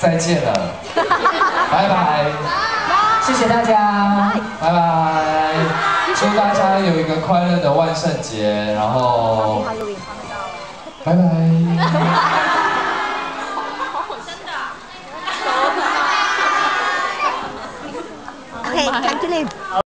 再见了，拜拜，谢谢大家，拜。拜，祝大家有一个快乐的万圣节，然后，拜拜。OK，Thank you.